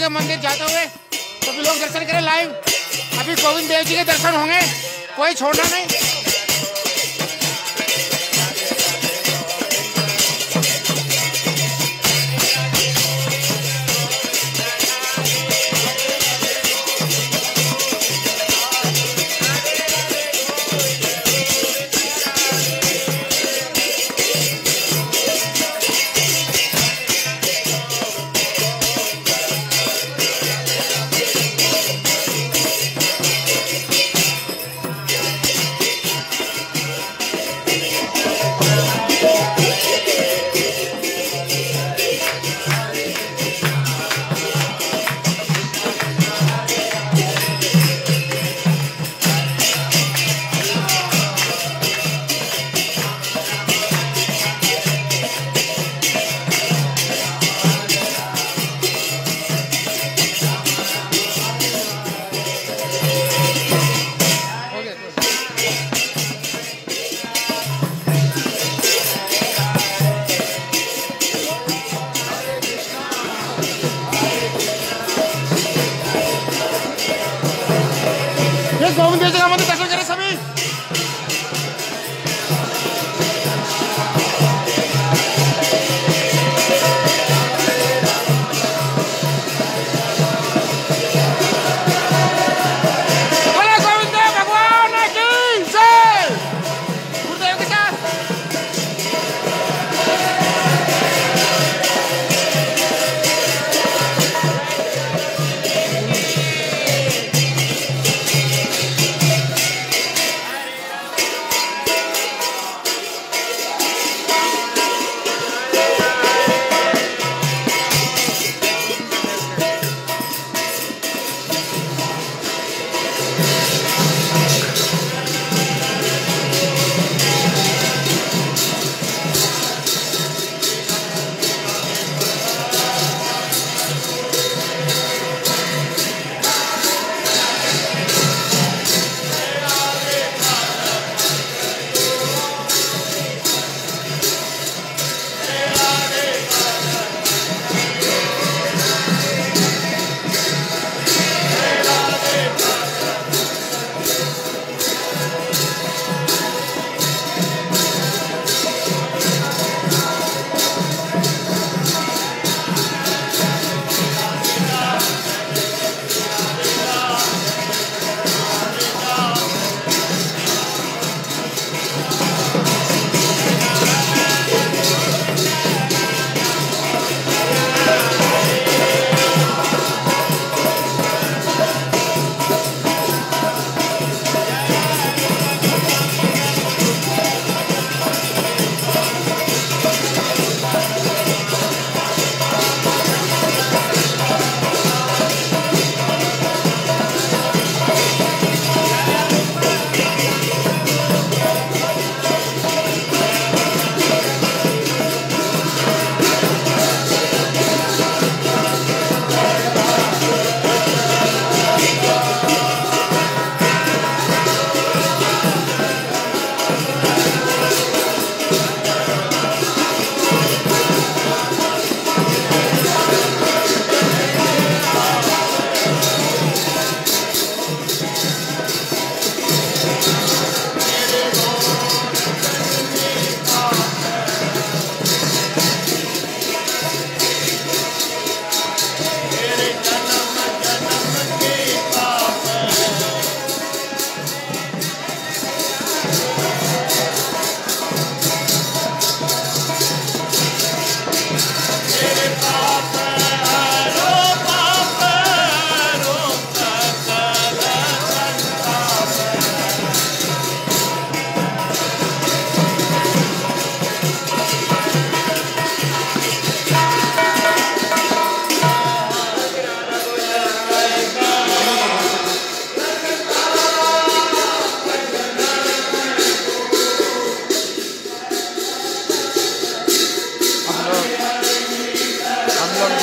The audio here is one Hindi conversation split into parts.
जी के मंदिर जाते हुए सभी लोग दर्शन करें लाइव अभी गोविंद देव जी के दर्शन होंगे, कोई छोड़ना नहीं। ये गोविंद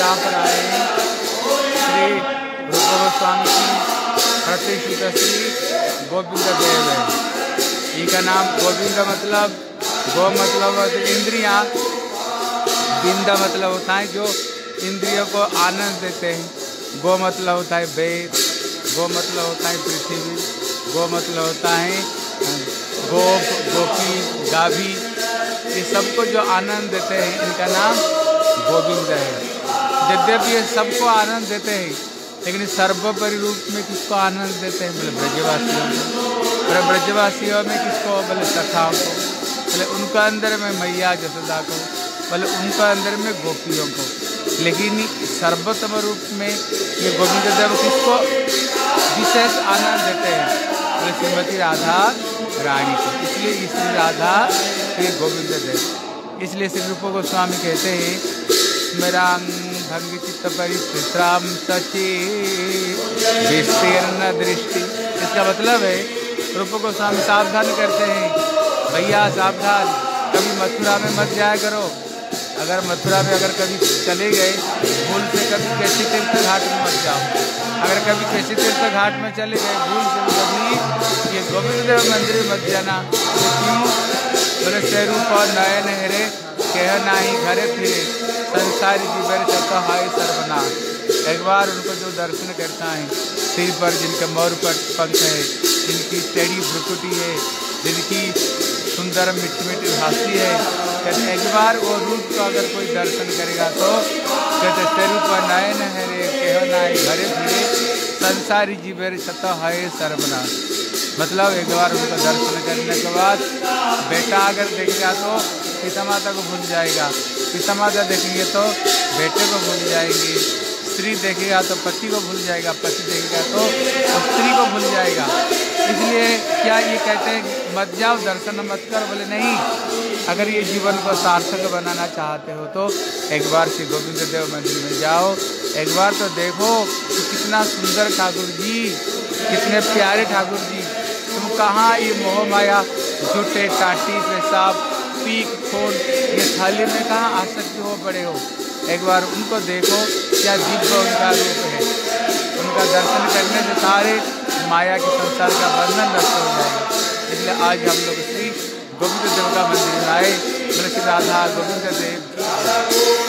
यहाँ पर आए हैं। श्री रूप गोस्वामी की प्रतिष्ठित श्री गोविंद देव है। इनका नाम गोविंद मतलब गो मतलब इंद्रिया। बिंदा मतलब होता है जो इंद्रियों को आनंद देते हैं। गो मतलब होता है वेद, गो मतलब होता है पृथ्वी, गो मतलब होता है, गोप, गोपी, गाभी। ये सबको जो आनंद देते हैं, इनका नाम गोविंद है। यद्यपि ये सबको आनंद देते हैं, लेकिन सर्वोपरि रूप में किसको आनंद देते हैं? बोले ब्रजवासियों को। और ब्रजवासियों में किसको? बोले सखाओं को। बोले उनका अंदर में मैया जसोदा को। बोले उनका अंदर में गोपियों को। लेकिन सर्वोत्तम रूप में ये गोविंद देव किसको विशेष आनंद देते हैं? बोले श्रीमती राधा रानी को। इसलिए श्री राधा ये गोविंद देव। इसलिए श्री रूप गोस्वामी कहते हैं स्मरांग भंग चित्त परिश्राम सची विस्तीर्ण दृष्टि इसका मतलब है, रूप गोस्वामी सावधान करते हैं। भैया, सावधान। कभी मथुरा में मत जाया करो। अगर मथुरा में अगर कभी चले गए, भूल से कभी कैसी तीर्थ घाट में मत जाओ। अगर कभी कैसी तीर्थ घाट में चले गए, भूल से कभी ये गोविंद देव मंदिर मत जाना। क्यों? बोले स्वरूप और नयन हेरे कह ना ही घरे फिरे। संसारी जीवन चतो हाय सर्वना एक बार उनको जो दर्शन करता है, सिर पर जिनके मोर पर पंख है, जिनकी टेढ़ी भ्रुकुटी है, जिनकी सुंदर मिट्टी मिट्टी भाषी है कहते एक बार वो रूप को अगर कोई दर्शन करेगा तो कहते स्वरूप नयन है रे, कह नाय घरे फिरे संसारी जीवर सत है सर्वनाश। मतलब एक बार उनको दर्शन करने के बाद बेटा अगर देखेगा तो पिता माता को भूल जाएगा। पिता माता देखेंगे तो बेटे को भूल जाएँगे। स्त्री देखेगा तो पति को भूल जाएगा। पति देखेगा तो स्त्री को भूल जाएगा। इसलिए क्या ये कहते हैं मत जाओ, दर्शन मत कर, बोले नहीं। अगर ये जीवन को सार्थक बनाना चाहते हो तो एक बार श्री गोविंद देव मंदिर में जाओ। एक बार तो देखो कि कितना सुंदर ठाकुर जी, कितने प्यारे ठाकुर जी। तुम कहाँ ये मोह माया झूठे टाटी पेशाब पीक फ़ोन ये थाली में कहाँ आसक्ति हो पड़े हो? एक बार उनको देखो क्या दिव्य उनका रूप है। उनका दर्शन करने से सारे माया के संसार का बंधन नष्ट हो जाएगा। इसलिए आज हम लोग श्री गोविंद देव का मंदिर में आए। श्री राधा गोविंद देव।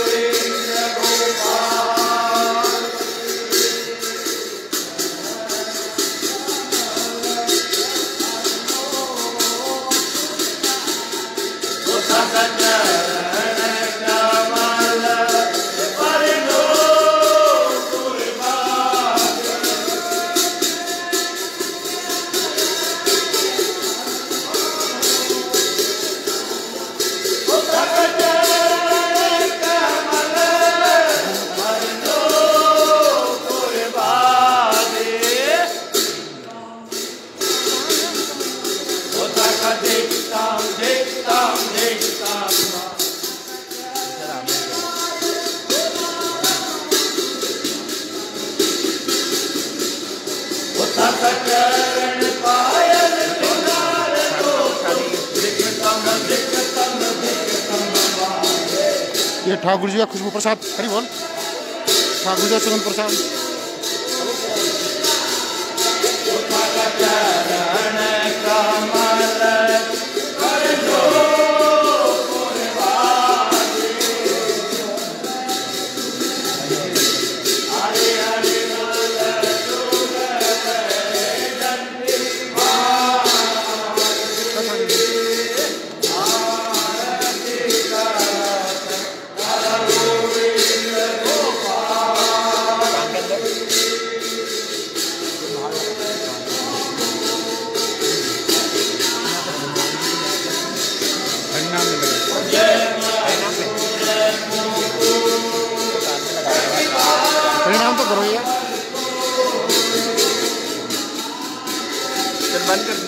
가구리가 95% 그리고 가구리가 90% बंद कर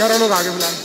लोग आगे बुलाए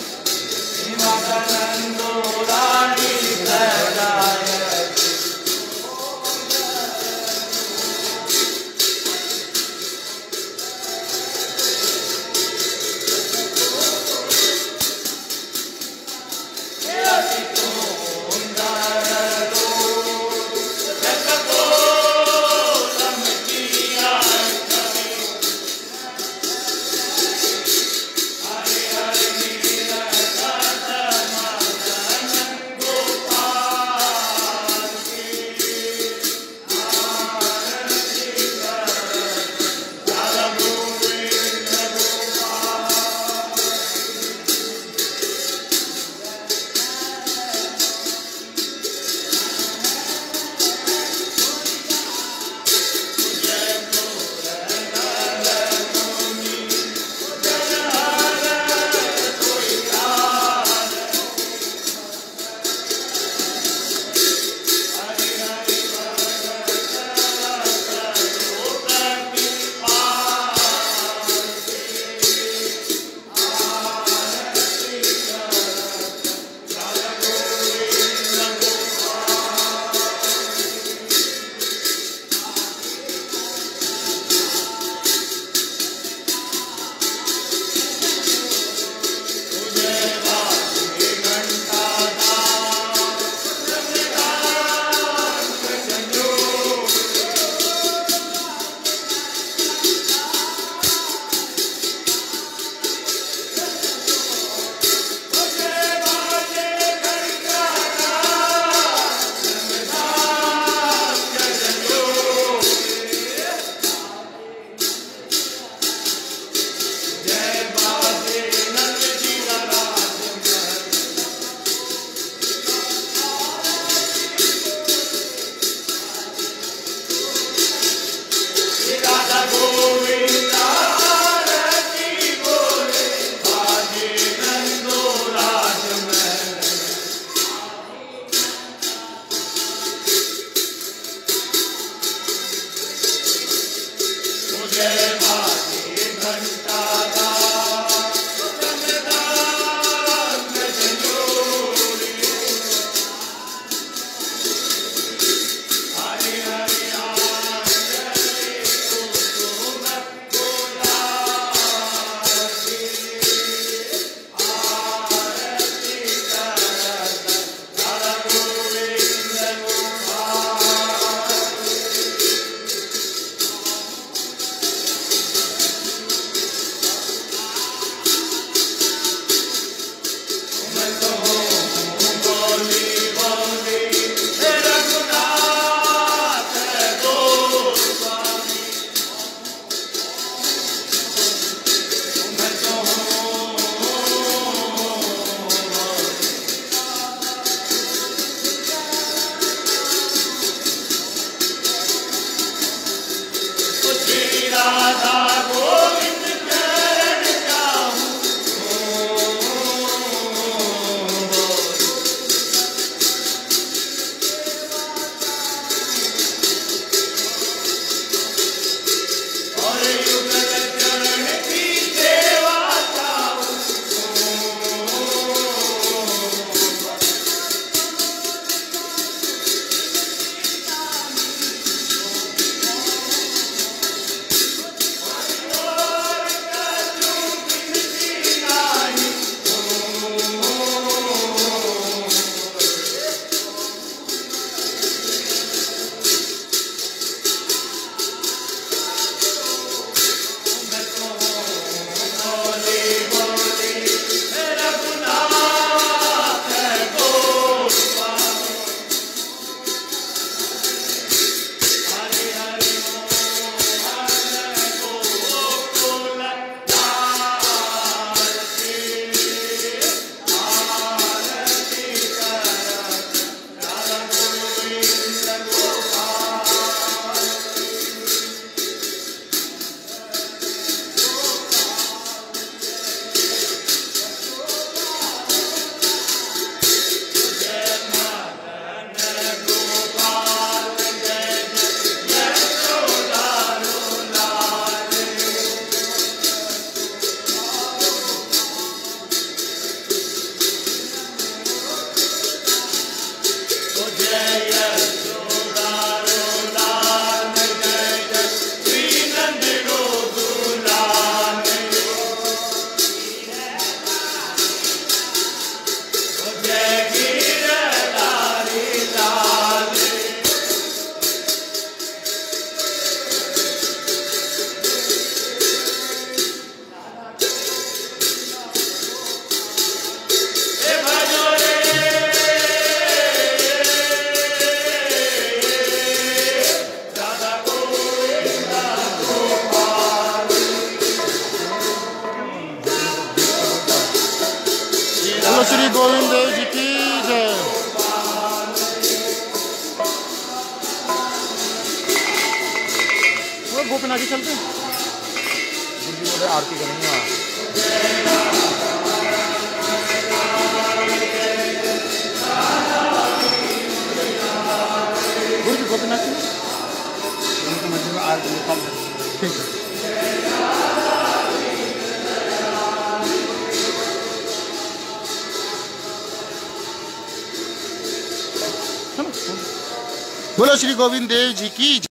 गोपीनाथ जी चलते हैं आरती करेंगे बोलो श्री गोविंद देव जी की।